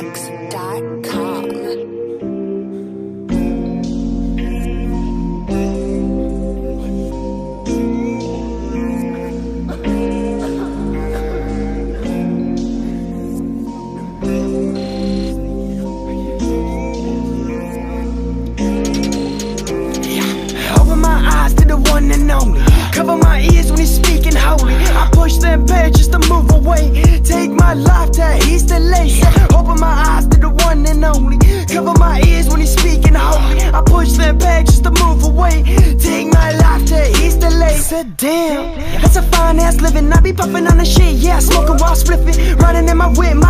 Netflix.com. I push them pages to move away. Take my life to the lace. Open my eyes to the one and only. Cover my ears when he's speaking holy. I push them pages to move away. Take my life to the lace. Said damn, that's a fine ass living. I be puffing on the shit, yeah, smoking while spliffing. Running in my whip, mind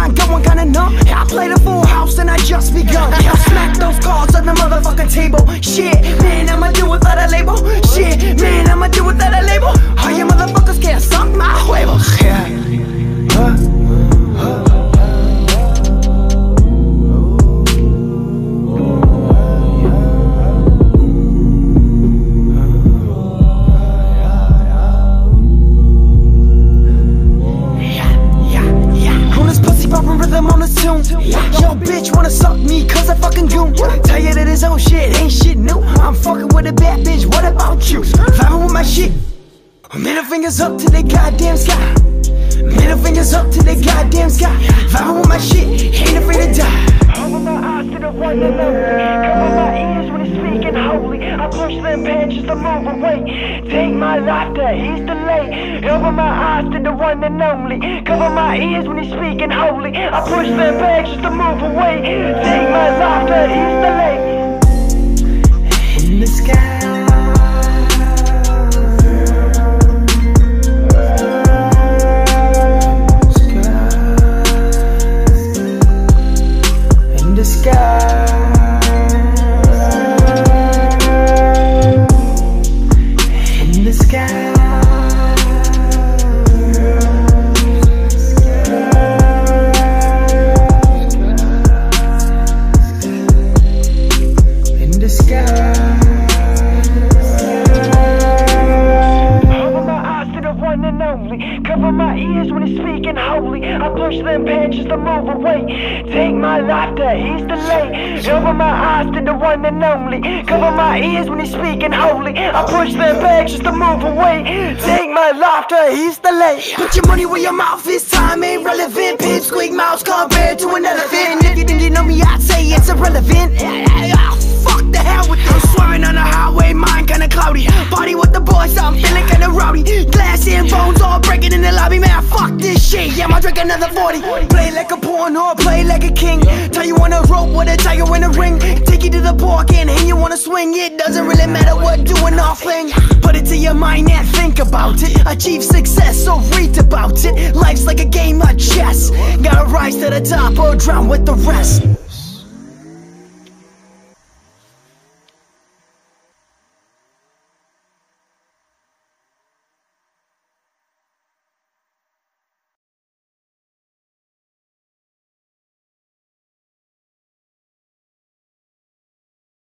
tune. Yo, bitch wanna suck me cause I fucking goon. Tell you that his old shit ain't shit new. I'm fucking with a bad bitch, what about you? Vibing with my shit. Middle fingers up to the goddamn sky. Middle fingers up to the goddamn sky. Vibing with my shit, ain't afraid to die. Open my eyes to the one and only. Cover my ears holy. I push them pages to move away. Take my life to he's delay. Open my eyes to the one and only. Cover my ears when he's speaking holy. I push them pages to move away. Take my life to he's delay. In the sky. in the sky. When he's speaking holy. I push them pages to move away. Take my life to he's the lay. Open my eyes to the one and only. Cover my ears when he's speaking holy. I push them pages to move away. Take my life to he's the lay. Put your money where your mouth is. Time ain't relevant. Pip squeak mouse compared to an elephant. If you think you know me, I'd say it's irrelevant. Ah, Fuck the hell with this. I'm swerving on the highway, mind kinda cloudy. Shit. Yeah, I'ma drink another 40. Play like a pawn or play like a king. Tie you on a rope with a tiger in a ring. Take you to the park and hang you on a swing. It doesn't really matter what doing our thing. Put it to your mind and think about it. Achieve success, so read about it. Life's like a game of chess. Gotta rise to the top or drown with the rest.